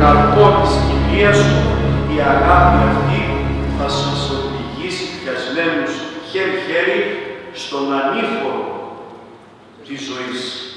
καρπό της κοιλίας η αγάπη αυτή θα σας οδηγήσει πιασμένους χέρι-χέρι στον ανήφορο της ζωής.